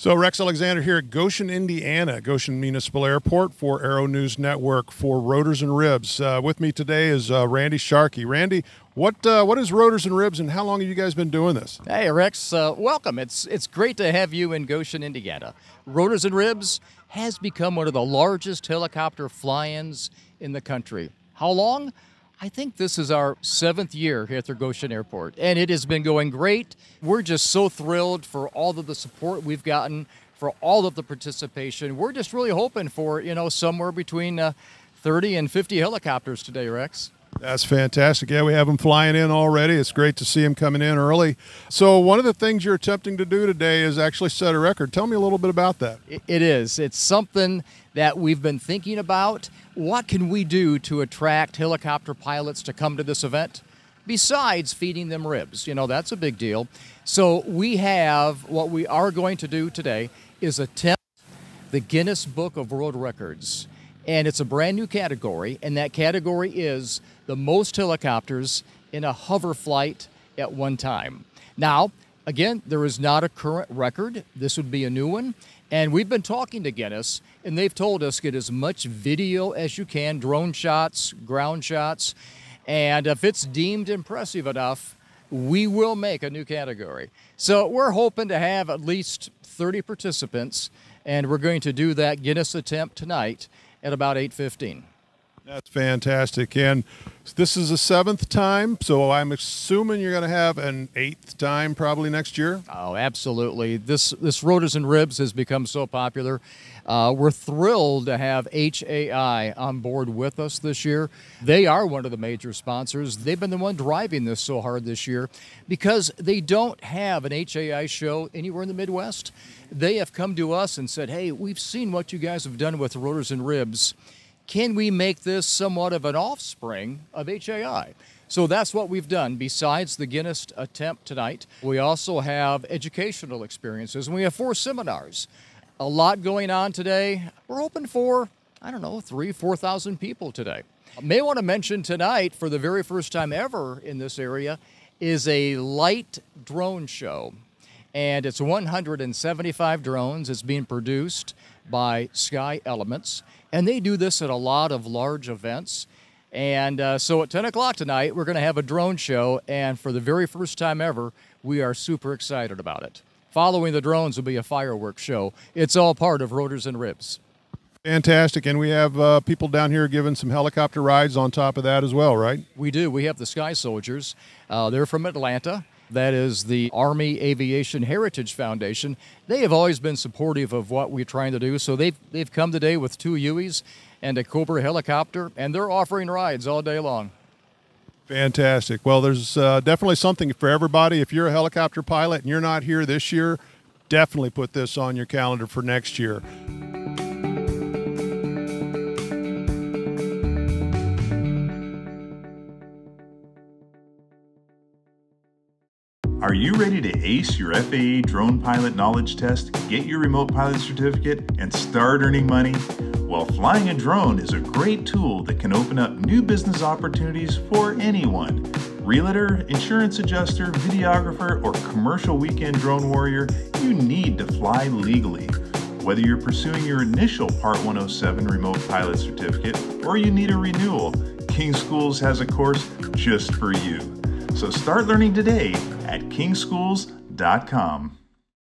So, Rex Alexander here at Goshen, Indiana, Goshen Municipal Airport for Aero News Network for Rotors and Ribs. Uh, with me today is uh, Randy Sharkey. Randy, what uh, what is Rotors and Ribs, and how long have you guys been doing this? Hey, Rex, uh, welcome. It's it's great to have you in Goshen, Indiana. Rotors and Ribs has become one of the largest helicopter fly-ins in the country. How long? I think this is our seventh year here at the Goshen Airport, and it has been going great. We're just so thrilled for all of the support we've gotten, for all of the participation. We're just really hoping for, you know, somewhere between uh, 30 and 50 helicopters today, Rex. That's fantastic. Yeah, we have them flying in already. It's great to see them coming in early. So, one of the things you're attempting to do today is actually set a record. Tell me a little bit about that. It is. It's something that we've been thinking about. What can we do to attract helicopter pilots to come to this event? Besides feeding them ribs, you know, that's a big deal. So, we have what we are going to do today is attempt the Guinness Book of World Records and it's a brand new category, and that category is the most helicopters in a hover flight at one time. Now, again, there is not a current record. This would be a new one. And we've been talking to Guinness, and they've told us get as much video as you can drone shots, ground shots. And if it's deemed impressive enough, we will make a new category. So we're hoping to have at least 30 participants, and we're going to do that Guinness attempt tonight at about 8:15. That's fantastic. And this is the seventh time, so I'm assuming you're going to have an eighth time probably next year. Oh, absolutely. This this Rotors and Ribs has become so popular. Uh, we're thrilled to have HAI on board with us this year. They are one of the major sponsors. They've been the one driving this so hard this year because they don't have an HAI show anywhere in the Midwest. They have come to us and said, "Hey, we've seen what you guys have done with Rotors and Ribs." Can we make this somewhat of an offspring of HAI? So that's what we've done. Besides the Guinness attempt tonight, we also have educational experiences and we have four seminars. A lot going on today. We're open for, I don't know, three, 4,000 people today. I may want to mention tonight, for the very first time ever in this area, is a light drone show. And it's 175 drones. It's being produced by Sky Elements. And they do this at a lot of large events. And uh, so at 10 o'clock tonight, we're going to have a drone show. And for the very first time ever, we are super excited about it. Following the drones will be a fireworks show. It's all part of Rotors and Ribs. Fantastic. And we have uh, people down here giving some helicopter rides on top of that as well, right? We do. We have the Sky Soldiers. Uh, they're from Atlanta. That is the Army Aviation Heritage Foundation. They have always been supportive of what we're trying to do. So they've, they've come today with two Hueys and a Cobra helicopter, and they're offering rides all day long. Fantastic. Well, there's uh, definitely something for everybody. If you're a helicopter pilot and you're not here this year, definitely put this on your calendar for next year. Are you ready to ace your FAA drone pilot knowledge test, get your remote pilot certificate, and start earning money? Well, flying a drone is a great tool that can open up new business opportunities for anyone. Realtor, insurance adjuster, videographer, or commercial weekend drone warrior, you need to fly legally. Whether you're pursuing your initial Part 107 remote pilot certificate or you need a renewal, King Schools has a course just for you. So start learning today at kingschools.com.